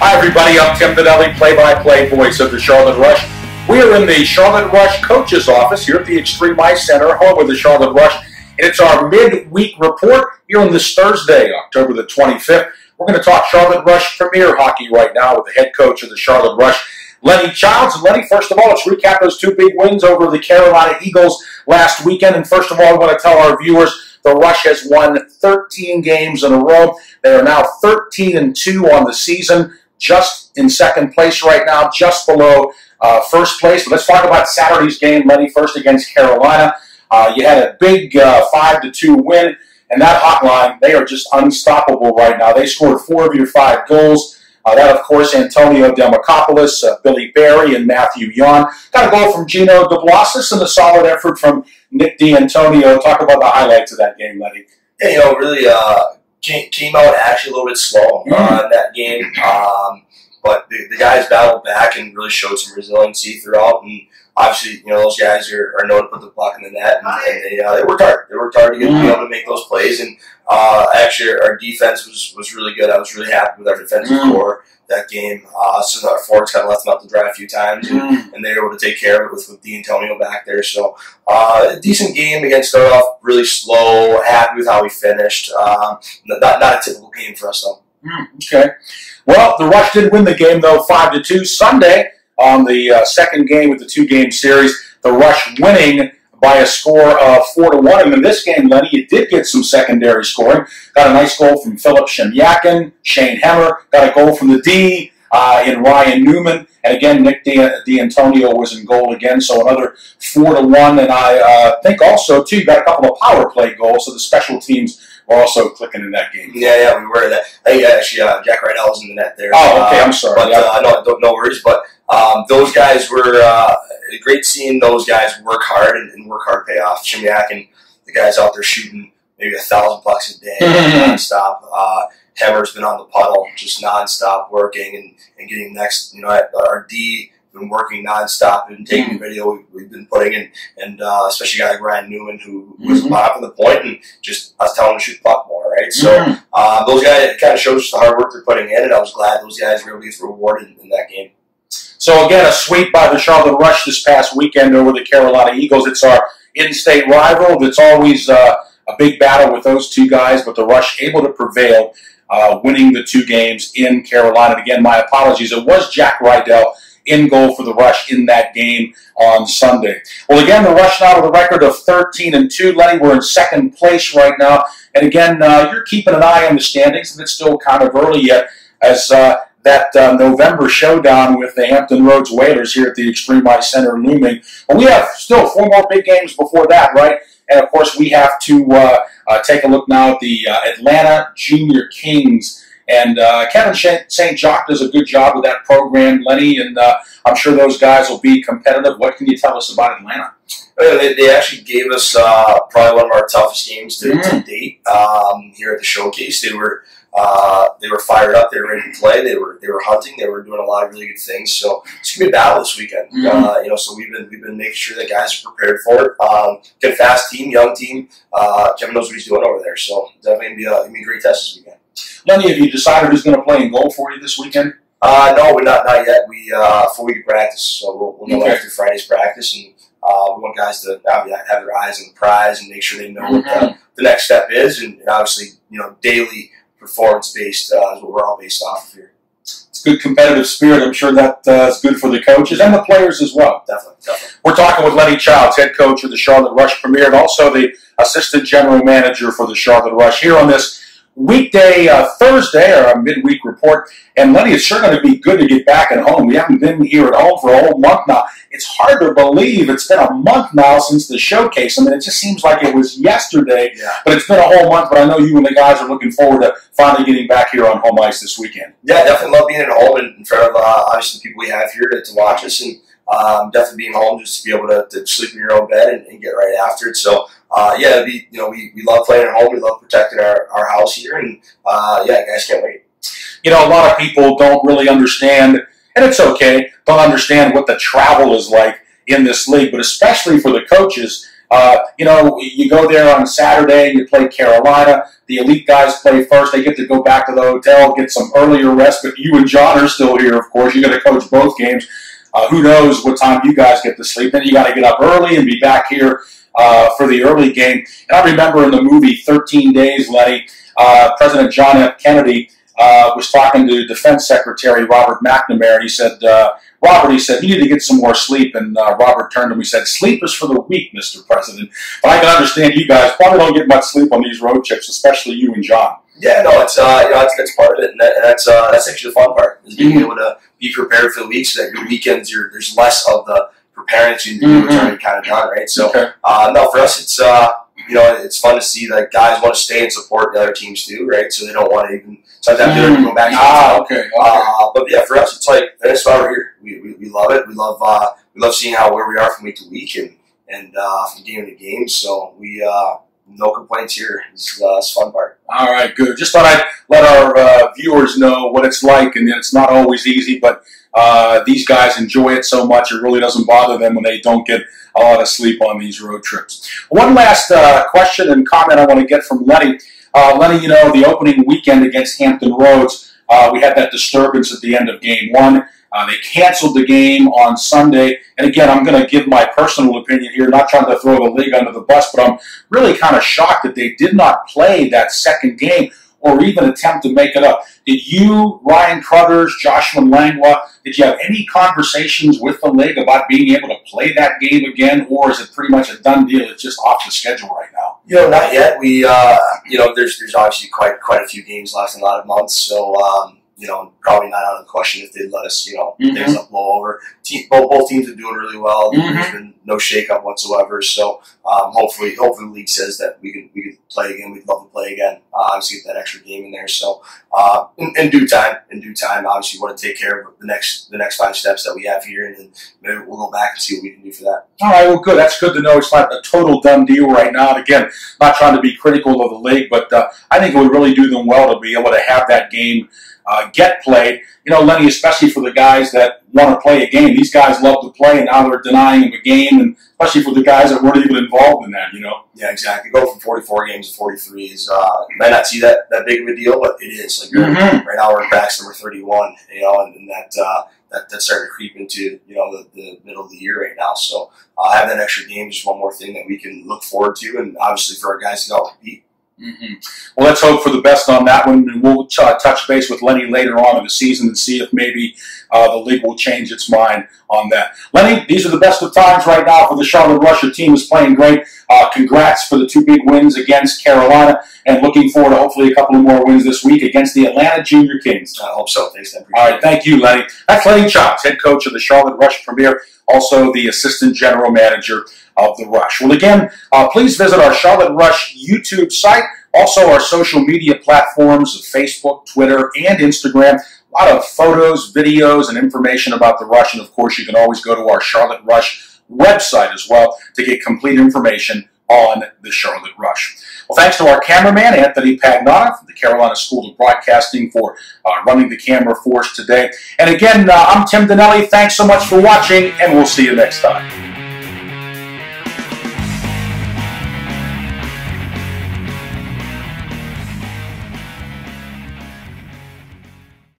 Hi, everybody. I'm Tim Pinelli, play-by-play voice of the Charlotte Rush. We are in the Charlotte Rush coach's office here at the Extreme Ice Center, home of the Charlotte Rush, and it's our midweek report here on this Thursday, October the 25th. We're going to talk Charlotte Rush Premier Hockey right now with the head coach of the Charlotte Rush, Lenny Childs. And Lenny, first of all, let's recap those two big wins over the Carolina Eagles last weekend. And first of all, I want to tell our viewers the Rush has won 13 games in a row. They are now 13 and 2 on the season just in second place right now, just below uh, first place. But let's talk about Saturday's game, Lenny, first against Carolina. Uh, you had a big uh, 5 to 2 win, and that hotline, they are just unstoppable right now. They scored four of your five goals. Uh, that, of course, Antonio Demacopoulos, uh, Billy Barry, and Matthew Yon. Got a goal from Gino DeBlasis and a solid effort from Nick D'Antonio. Talk about the highlights of that game, Lenny. Yeah, you know, really uh, came, came out actually a little bit slow uh, Mm. in that game. Um, but the, the guys battled back and really showed some resiliency throughout. And obviously, you know, those guys are, are known to put the puck in the net. And, and they, uh, they worked hard. They worked hard to get, Mm. be able to make those plays. And uh, actually, our defense was, was really good. I was really happy with our defensive Mm. corps that game. Uh, so our forwards kind of left them out to dry a few times. And, and they were able to take care of it with, with D'Antonio back there. So, uh, a decent game again. Started off really slow. Happy with how we finished. Um, not, not a typical game for us though. Hmm, okay. Well, the Rush did win the game though, five to two Sunday on the uh, second game of the two-game series. The Rush winning by a score of four to one. And in this game, Lenny, you did get some secondary scoring. Got a nice goal from Philip Shemyakin, Shane Hemmer. Got a goal from the D uh, in Ryan Newman, and again Nick D'Antonio was in goal again. So another four to one. And I uh, think also too, you got a couple of power play goals. So the special teams were also clicking in that game. Yeah, yeah, we were that. I think actually uh, Jack Rydell was in the net there. Oh, okay. Uh, I'm sorry. But Yeah. uh, no, don't, no worries. But um, those guys were uh, great seeing those guys work hard and, and work hard pay off. Shemyakin the guys out there shooting maybe a thousand bucks a day nonstop. Uh, Hemmer's been on the puddle, just nonstop working and, and getting next. You know, at- our D been working nonstop and taking Mm-hmm. video we, we've been putting in, and uh, especially a guy like Ryan Newman who was Mhm. mm-hmm. the point and just us telling him to shoot the puck more, right? So. Mhm. Uh, those guys, it kind of shows the hard work they're putting in, and I was glad those guys were able to get rewarded in that game. So again, a sweep by the Charlotte Rush this past weekend over the Carolina Eagles. It's our in-state rival. It's always uh, a big battle with those two guys, but the Rush able to prevail, uh, winning the two games in Carolina. And again, my apologies. It was Jack Rydell in goal for the Rush in that game on Sunday. Well, again, the Rush now with a record of 13 and two. Lenny, we're in second place right now. And again, uh, you're keeping an eye on the standings, and it's still kind of early yet as uh, that uh, November showdown with the Hampton Roads Whalers here at the Extreme Ice Center looming. But we have still four more big games before that, right? And of course, we have to uh, uh, take a look now at the uh, Atlanta Junior Kings. And uh, Kevin St. Jock does a good job with that program, Lenny, and uh, I'm sure those guys will be competitive. What can you tell us about Atlanta? Uh, They, they actually gave us uh, probably one of our toughest games to, to Mm. date um, here at the showcase. They were uh, they were fired up. They were ready to play. They were they were hunting. They were doing a lot of really good things. So it's gonna be a battle this weekend. Mhm. Uh, you know, so we've been we've been making sure that guys are prepared for it. Um, good fast team, young team. Uh, Kevin knows what he's doing over there. So definitely gonna be a, gonna be a great test this weekend. Lenny, have you decided who's going to play in goal for you this weekend? Uh, no, we're not not yet. We uh, full week practice, so we'll, we'll know Okay. after Friday's practice, and uh, we want guys to have, have their eyes on the prize and make sure they know what the, the next step is, and, and obviously, you know, daily performance based uh, is what we're all based off of here. It's good competitive spirit. I'm sure that uh, is good for the coaches and the players as well. Definitely, definitely. We're talking with Lenny Childs, head coach of the Charlotte Rush Premier, and also the assistant general manager for the Charlotte Rush here on this weekday, uh, Thursday, or a midweek report. And Lenny, it's sure going to be good to get back at home. We haven't been here at home for a whole month now. It's hard to believe it's been a month now since the showcase. I mean, it just seems like it was yesterday, Yeah. but it's been a whole month. But I know you and the guys are looking forward to finally getting back here on home ice this weekend. Yeah, definitely love being at home and in front of uh, obviously the people we have here to, to watch us, and um, definitely being home just to be able to, to sleep in your own bed and, and get right after it. So uh, yeah, be, you know, we, we love playing at home. We love protecting our, our house here, and uh, yeah, guys can't wait. you know, a lot of people don't really understand, and it's okay, don't understand what the travel is like in this league, but especially for the coaches, Uh, you know, you go there on Saturday, you play Carolina. The elite guys play first. They get to go back to the hotel, get some earlier rest. But you and John are still here, of course. You're going to coach both games. Uh, who knows what time you guys get to sleep? Then you got to get up early and be back here uh, for the early game. And I remember in the movie 13 Days, Lenny, uh, President John F. Kennedy uh, was talking to Defense Secretary Robert McNamara. And he said, uh, Robert, he said, you need to get some more sleep. And uh, Robert turned to him and said, sleep is for the weak, Mr. President. But I can understand you guys probably don't get much sleep on these road trips, especially you and John. Yeah, no, it's uh, you know, that's, that's part of it, and, that, and that's uh, that's actually the fun part is being mm-hmm. able to be prepared for the week, so that your weekends, you're, there's less of the preparing that you do, mm-hmm. which already kind of done, right? So, okay. uh, no, for us, it's uh, you know, it's fun to see that guys want to stay and support the other teams too, right? So they don't want to even sometimes mm. they go back. Ah, okay. okay. Uh, but yeah, for us, it's like that's why we're here. We, we, we love it. We love uh, we love seeing how where we are from week to week and and uh, from game to game. So we uh, no complaints here. It's, uh, fun part. All right, good. Just thought I'd let our uh, viewers know what it's like, and it's not always easy, but uh, these guys enjoy it so much it really doesn't bother them when they don't get a lot of sleep on these road trips. One last uh, question and comment I want to get from Lenny. Uh, Lenny, you know, the opening weekend against Hampton Roads, uh, we had that disturbance at the end of game one. Uh, they canceled the game on Sunday. And again, I'm going to give my personal opinion here, not trying to throw the league under the bus, but I'm really kind of shocked that they did not play that second game or even attempt to make it up. Did you, Ryan Crothers, Joshua Langlois, did you have any conversations with the league about being able to play that game again, or is it pretty much a done deal? It's just off the schedule right now. You know, not yet. We, uh, you know, there's there's obviously quite quite a few games left in a lot of months, so um, you know, probably not out of the question if they'd let us, you know, mm-hmm. things up blow over. Team, both, both teams are doing really well. Mm-hmm. There's been no shakeup whatsoever. So um, hopefully, hopefully the league says that we can we can play again. We'd love to play again. Uh, obviously, get that extra game in there. So uh, in, in, due time, in due time, obviously, we want to take care of the next the next five steps that we have here, and then maybe we'll go back and see what we can do for that. All right, well, good. That's good to know. It's not a total done deal right now. And again, not trying to be critical of the league, but uh, I think it would really do them well to be able to have that game uh, get played. You know, Lenny, especially for the guys that want to play a game. These guys love to play, and now they're denying them a game, and especially for the guys that weren't even involved in that. You know. Yeah, exactly. Go from 44 games to 43 is uh, might not see that that big of a deal, but it is. Like mm-hmm. right now, we're backs number 31. You know, and, and that. Uh, that, that's starting to creep into you know the, the middle of the year right now. So uh, having that extra game is just one more thing that we can look forward to, and obviously for our guys to go compete. Mm-hmm. Well, let's hope for the best on that one, and we'll t- touch base with Lenny later on in the season and see if maybe uh, the league will change its mind on that. Lenny, these are the best of times right now for the Charlotte Russia team. is playing great. Uh, congrats for the two big wins against Carolina, and looking forward to hopefully a couple of more wins this week against the Atlanta Junior Kings. I hope so. Thanks. All right, thank you, Lenny. That's Lenny Childs, head coach of the Charlotte Rush Premier, also the assistant general manager of the Rush. Well, again, uh, please visit our Charlotte Rush YouTube site, also our social media platforms of Facebook, Twitter, and Instagram. A lot of photos, videos, and information about the Rush. And of course, you can always go to our Charlotte Rush website as well to get complete information on the Charlotte Rush. Well, thanks to our cameraman, Anthony Pagnotta from the Carolina School of Broadcasting for uh, running the camera for us today. And again, uh, I'm Tim Donnelly. Thanks so much for watching, and we'll see you next time.